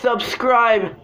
subscribe.